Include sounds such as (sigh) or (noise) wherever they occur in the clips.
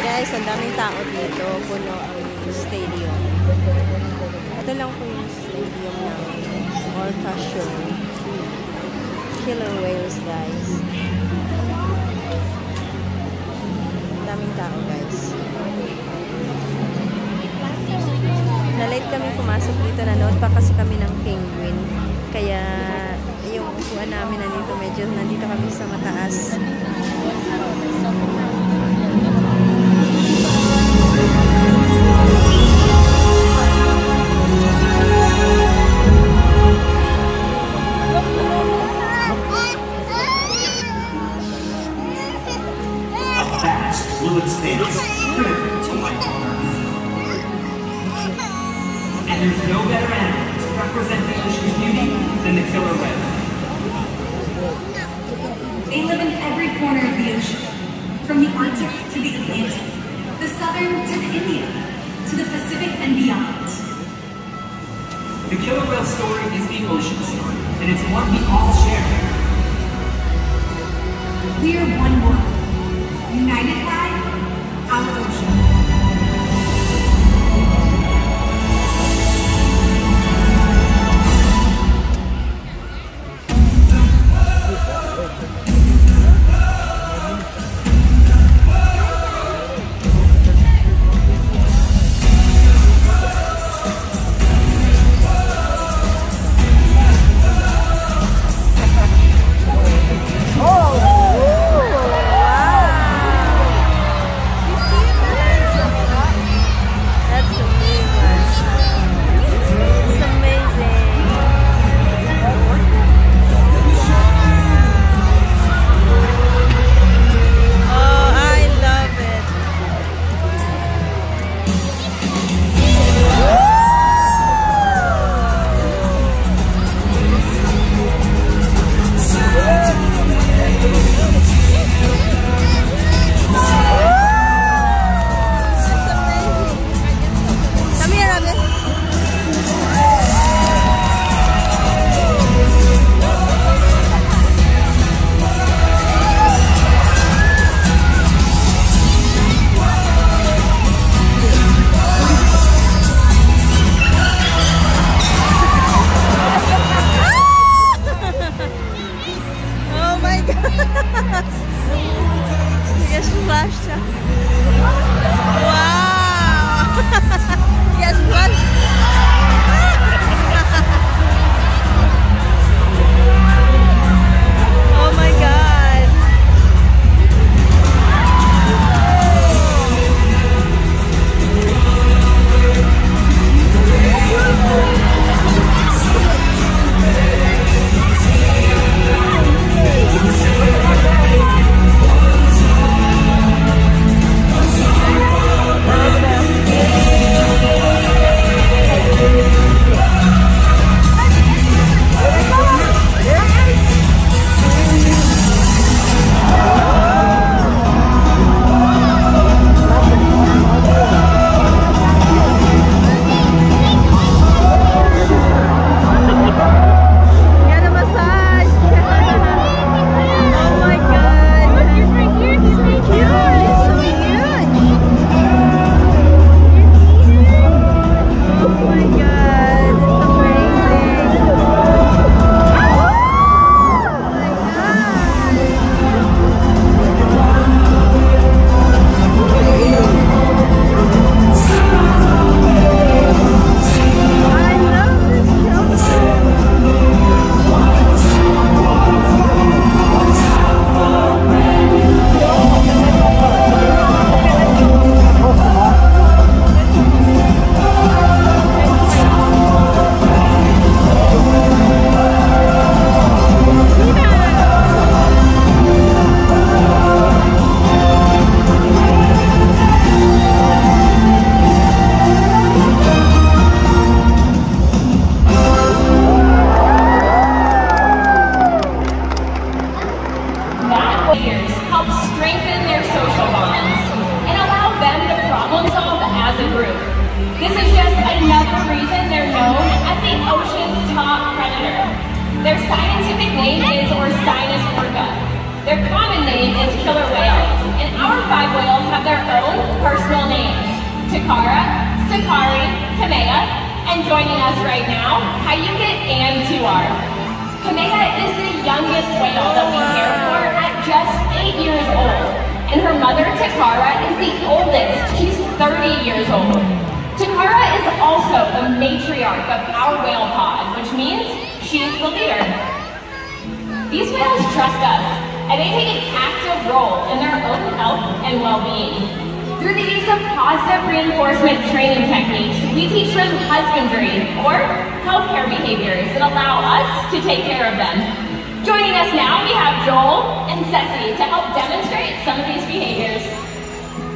Guys, ang daming tao dito. Puno ang stadium. Ito lang po yung stadium ng Orca Show. Killer Whales, guys. Ang daming tao, guys. Na-late kami pumasok dito. Nanood pa kasi kami ng penguin. Kaya yung upuan namin nandito medyo nandito kami sa mataas. We are one world, united by our ocean. Come 8 years old, and her mother, Takara, is the oldest. She's 30 years old. Takara is also the matriarch of our whale pod, which means she is the leader. These whales trust us, and they take an active role in their own health and well-being. Through the use of positive reinforcement training techniques, we teach them husbandry or healthcare behaviors that allow us to take care of them. Joining us now, we have Joel and Ceci to help demonstrate some of these behaviors.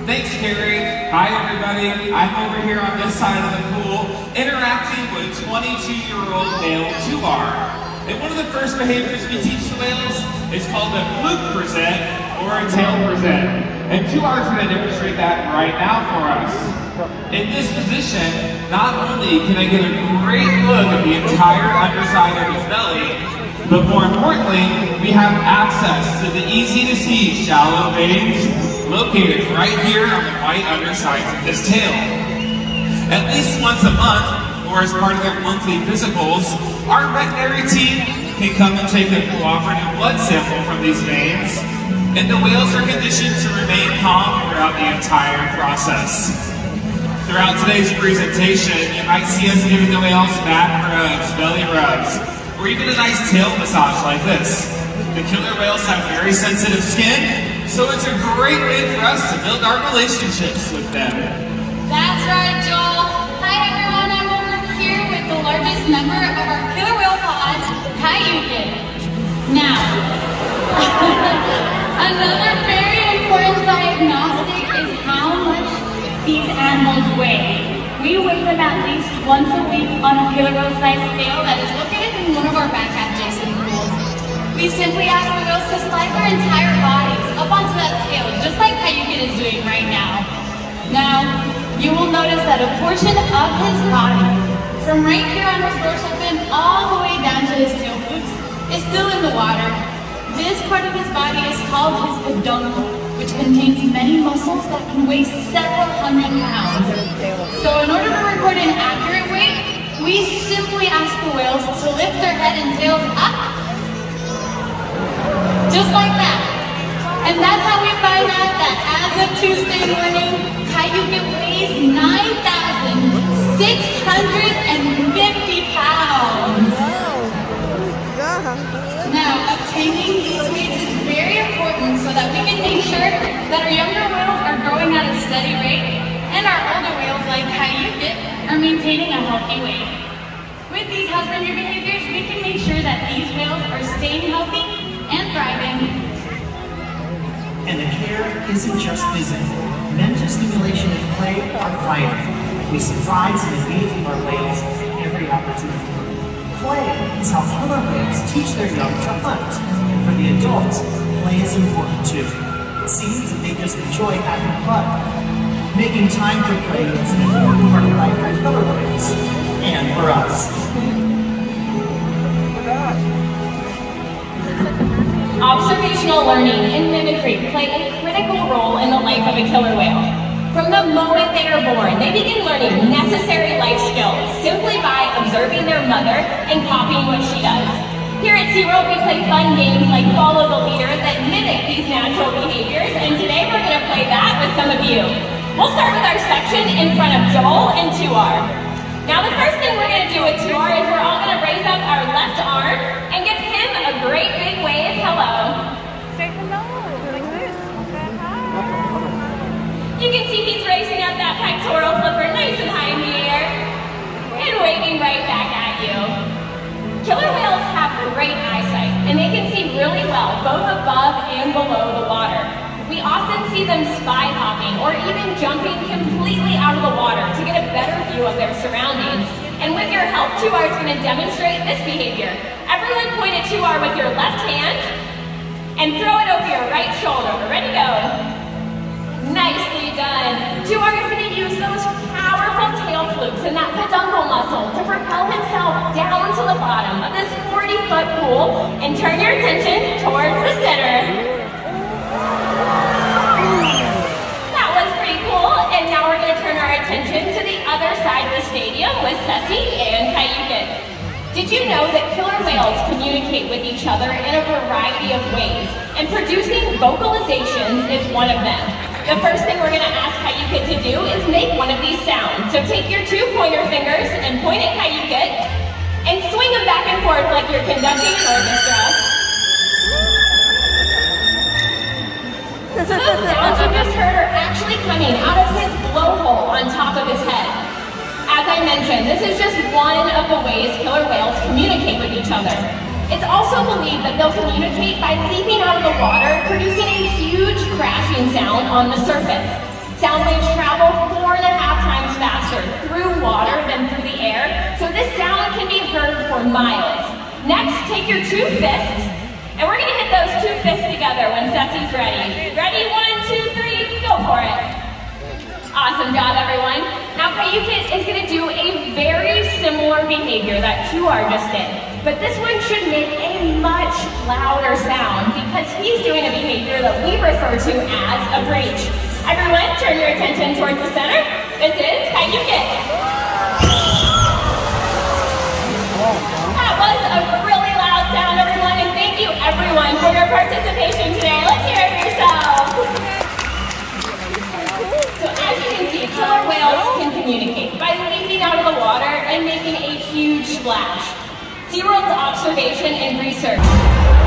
Thanks, Carrie. Hi, everybody. I'm over here on this side of the pool interacting with 22-year-old male Tuar. And one of the first behaviors we teach the whales is called a fluke present or a tail present. And Tuar's going to demonstrate that right now for us. In this position, not only can I get a great look at the entire underside of his belly, but more importantly, we have access to the easy-to-see shallow veins located right here on the white undersides of this tail. At least once a month, or as part of their monthly physicals, our veterinary team can come and take a cooperative blood sample from these veins, and the whales are conditioned to remain calm throughout the entire process. Throughout today's presentation, you might see us giving the whales back rubs, belly rubs, or even a nice tail massage like this. The killer whales have very sensitive skin, so it's a great way for us to build our relationships with them. That's right, Joel. Hi, everyone. I'm over here with the largest member of our killer whale pod, Kyuquot. Now, (laughs) another very important diagnostic is how much these animals weigh. We weigh them at least once a week on a killer whale size scale that is located one of our back adjacent pools. We simply ask the whales to slide their entire bodies up onto that scale, just like Kyuquot is doing right now. Now, you will notice that a portion of his body, from right here on his dorsal fin all the way down to his tail flukes, is still in the water. This part of his body is called his peduncle, which contains many muscles that can weigh several hundred pounds. So in order to record an accurate weight, we simply ask the whales to lift their head and tails up, just like that. And that's how we find out that as of Tuesday morning, Kyuquot weighs 9,650 pounds. Now, obtaining these weights is very important so that we can make sure that our younger whales are growing at a steady rate and our older whales like Kyuquot are maintaining a healthy weight. With these husbandry behaviors, we can make sure that these whales are staying healthy and thriving. And the care isn't just physical. Mental stimulation and play are vital. We surprise and engage our whales every opportunity. Play is how killer whales teach their young to hunt. And for the adults, play is important too. It seems that they just enjoy having fun. Making time for play is an important part of life for killer whales. And for us. Observational learning and mimicry play a critical role in the life of a killer whale. From the moment they are born, they begin learning necessary life skills simply by observing their mother and copying what she does. Here at SeaWorld, we play fun games like Follow the Leader that mimic these natural behaviors, and today we're going to play that with some of you. We'll start with our section in front of Joel and Tuar. Now the first thing we're going to do with Tuar is we're all going to raise up our left arm and give him a great big wave hello. Say hello, like this. Say hi. You can see he's raising up that pectoral flipper nice and high in the air and waving right back at you. Killer whales have great eyesight and they can see really well both above and below the water. We often see them spy hopping or even jumping completely out of the water to get a better view of their surroundings. And with your help, Tuar is going to demonstrate this behavior. Everyone point at Tuar with your left hand and throw it over your right shoulder. Ready, go. Nicely done. Tuar is going to use those powerful tail flukes and that peduncle muscle to propel himself down to the bottom of this 40-foot pool and turn your attention with Ceci and Kyuquot. Did you know that killer whales communicate with each other in a variety of ways, and producing vocalizations is one of them. The first thing we're going to ask Kyuquot to do is make one of these sounds. So take your two pointer fingers and point at Kyuquot, and swing them back and forth like you're conducting an orchestra. Those sounds you just heard are actually coming out of his blowhole on top of his head. I mentioned, this is just one of the ways killer whales communicate with each other. It's also believed that they'll communicate by leaping out of the water, producing a huge crashing sound on the surface. Sound waves travel four and a half times faster through water than through the air, so this sound can be heard for miles. Next, take your two fists and we're gonna hit those two fists together when Ceci's ready. Ready, one, two, three, go for it. Awesome job, everyone. Now Kyuquot is gonna do a very similar behavior that Tuar just did. But this one should make a much louder sound because he's doing a behavior that we refer to as a breach. Everyone, turn your attention towards the center. This is Kyuquot. That was a really loud sound, everyone, and thank you everyone for your participation today. Let's hear it for yourselves. So as you can see, killer whales can communicate by leaping out of the water and making huge splash. SeaWorld's observation and research.